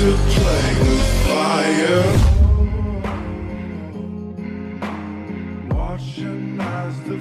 to play with fire. Watching as the